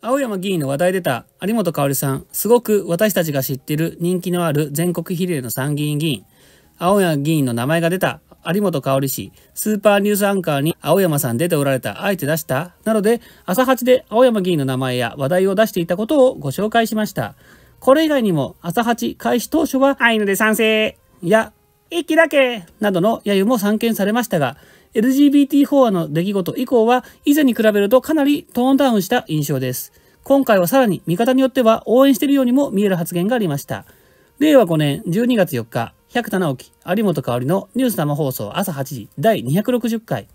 青山議員の話題出た有本香さん、すごく私たちが知っている人気のある全国比例の参議院議員。青山議員の名前が出た有本香氏、スーパーニュースアンカーに青山さん出ておられた、あえて出したなので、朝八で青山議員の名前や話題を出していたことをご紹介しました。これ以外にも、朝八開始当初は、アイヌで賛成や、一気だけなどの揶揄も散見されましたが、LGBT 法案の出来事以降は以前に比べるとかなりトーンダウンした印象です。今回はさらに見方によっては応援しているようにも見える発言がありました。令和5年12月4日、百田直樹、有本香織のニュース生放送朝8時第260回。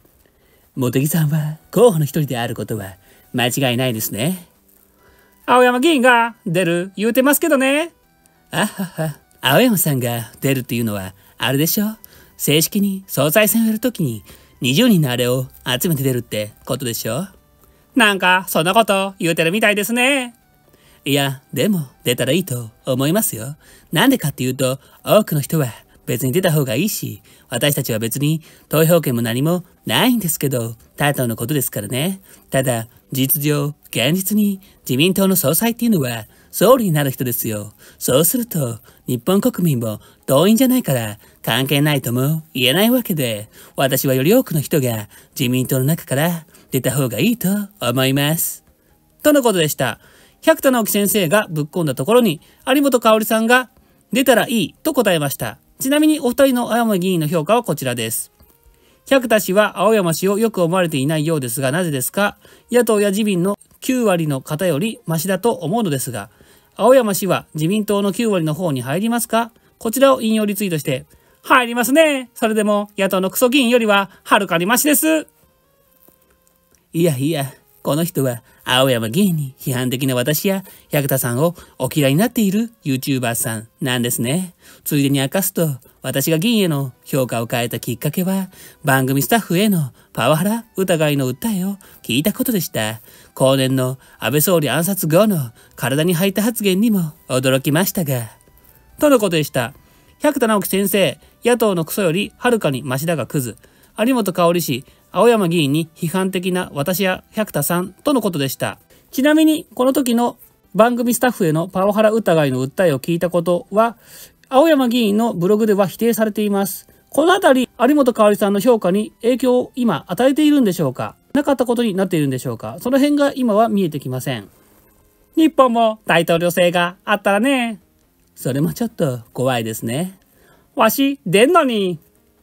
茂木さんは候補の一人であることは間違いないですね。青山議員が出る言うてますけどね。あはは、青山さんが出るっていうのはあれでしょ正式に総裁選をやるときに20人のあれを集めて出るってことでしょ？なんかそんなこと言うてるみたいですね。いや、でも出たらいいと思いますよ。なんでかっていうと、多くの人は別に出た方がいいし、私たちは別に投票権も何もないんですけど、ただのことですからね。ただ、実情、現実に自民党の総裁っていうのは総理になる人ですよ。そうすると、日本国民も党員じゃないから関係ないとも言えないわけで、私はより多くの人が自民党の中から出た方がいいと思います。とのことでした。百田直樹先生がぶっ込んだところに、有本香織さんが出たらいいと答えました。ちなみにお二人の青山議員の評価はこちらです。百田氏は青山氏をよく思われていないようですが、なぜですか？野党や自民の9割の方よりマシだと思うのですが、青山氏は自民党の9割の方に入りますか？こちらを引用リツイートして、入りますね。それでも野党のクソ議員よりははるかにマシです。いやいや、この人は青山議員に批判的な私や百田さんをお嫌いになっている YouTuber さんなんですね。ついでに明かすと、私が議員への評価を変えたきっかけは、番組スタッフへのパワハラ疑いの訴えを聞いたことでした。後年の安倍総理暗殺後の体に入った発言にも驚きましたが。とのことでした。百田直樹先生、野党のクソよりはるかにマシだがクズ。有本香氏、青山議員に批判的な私や百田さんとのことでした。ちなみに、この時の番組スタッフへのパワハラ疑いの訴えを聞いたことは、青山議員のブログでは否定されています。このあたり、有本香さんの評価に影響を今与えているんでしょうか？なかったことになっているんでしょうか？その辺が今は見えてきません。日本も大統領制があったらね。それもちょっと怖いですね。わし、出んのに。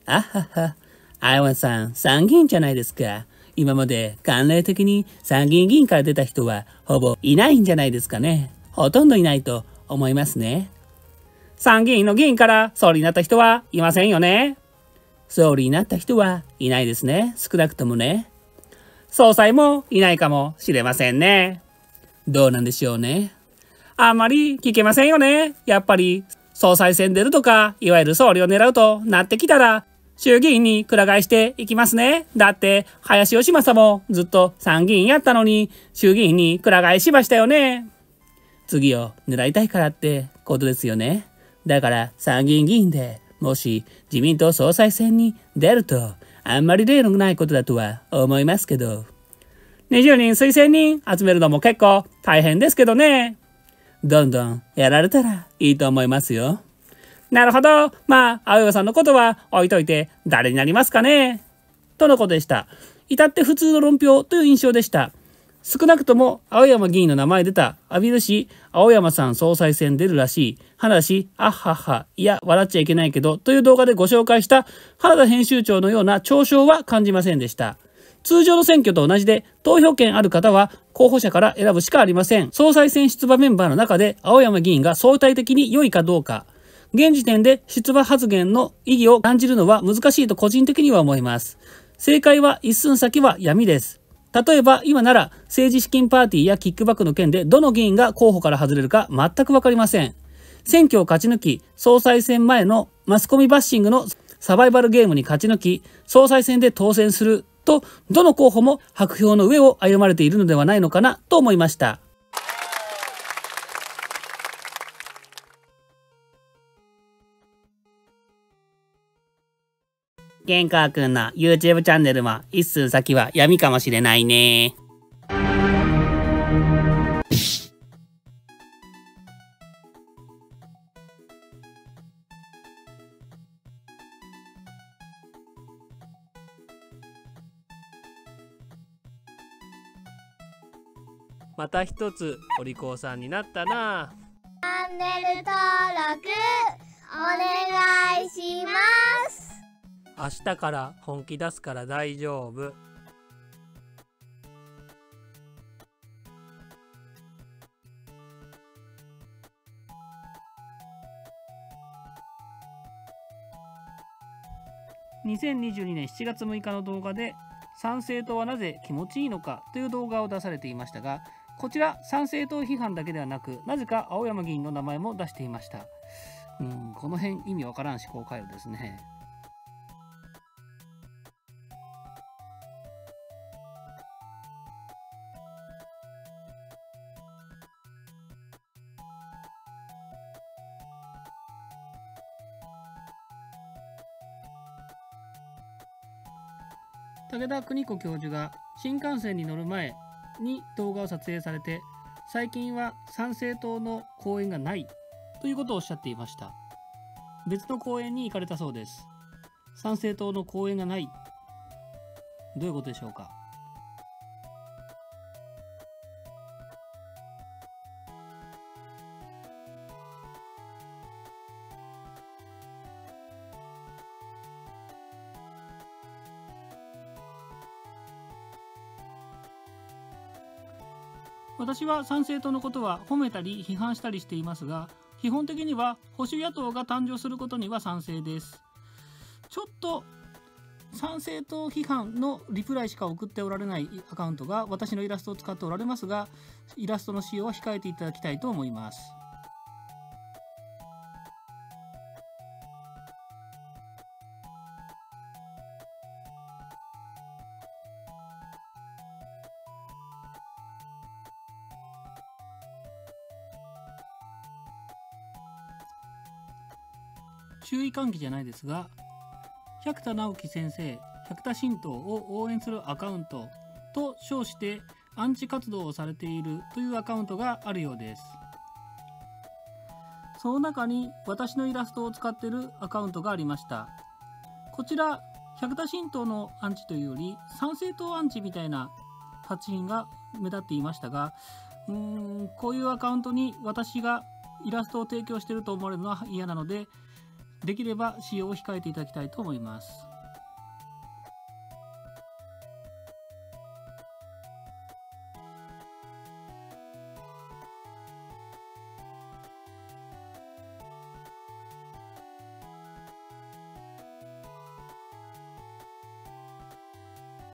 あはは。あやわさん、参議院じゃないですか。今まで慣例的に参議院議員から出た人はほぼいないんじゃないですかね。ほとんどいないと思いますね。参議院の議員から総理になった人はいませんよね。総理になった人はいないですね。少なくともね。総裁もいないかもしれませんね。どうなんでしょうね。あんまり聞けませんよね。やっぱり総裁選出るとか、いわゆる総理を狙うとなってきたら、衆議院にくら替えしていきますね。だって、林義正もずっと参議院やったのに、衆議院にくら替えしましたよね。次を狙いたいからってことですよね。だから参議院議員でもし自民党総裁選に出ると、あんまり例のないことだとは思いますけど。20人推薦人集めるのも結構大変ですけどね。どんどんやられたらいいと思いますよ。なるほど。まあ、青山さんのことは置いといて誰になりますかねとのことでした。至って普通の論評という印象でした。少なくとも青山議員の名前出た、浴びるし、青山さん総裁選出るらしい、話、あっはっは、いや、笑っちゃいけないけど、という動画でご紹介した原田編集長のような嘲笑は感じませんでした。通常の選挙と同じで、投票権ある方は候補者から選ぶしかありません。総裁選出馬メンバーの中で青山議員が相対的に良いかどうか、現時点で出馬発言の意義を感じるのは難しいと個人的には思います。正解は一寸先は闇です。例えば今なら政治資金パーティーやキックバックの件でどの議員が候補から外れるか全くわかりません。選挙を勝ち抜き、総裁選前のマスコミバッシングのサバイバルゲームに勝ち抜き、総裁選で当選すると、どの候補も白票の上を歩まれているのではないのかなと思いました。玄川くんの YouTube チャンネルも一数先は闇かもしれないね。また一つお利口さんになったなチャンネル登録お願いします明日から本気出すから大丈夫。2022年7月6日の動画で参政党はなぜ気持ちいいのかという動画を出されていましたがこちら参政党批判だけではなくなぜか青山議員の名前も出していました。うんこの辺意味わからん思考回路ですね。武田邦子教授が新幹線に乗る前に動画を撮影されて最近は参政党の公演がないということをおっしゃっていました。別の公園に行かれたそうです。参政党の公演がない。どういうことでしょうか？私は参政党のことは褒めたり批判したりしていますが基本的には保守野党が誕生することには賛成です。ちょっと参政党批判のリプライしか送っておられないアカウントが私のイラストを使っておられますがイラストの使用は控えていただきたいと思います。注意喚起じゃないですが百田直樹先生百田神道を応援するアカウントと称してアンチ活動をされているというアカウントがあるようです。その中に私のイラストを使ってるアカウントがありました。こちら百田神道のアンチというより参政党アンチみたいな発信が目立っていましたがうーんこういうアカウントに私がイラストを提供してると思われるのは嫌なのでできれば使用を控えていただきたいと思います。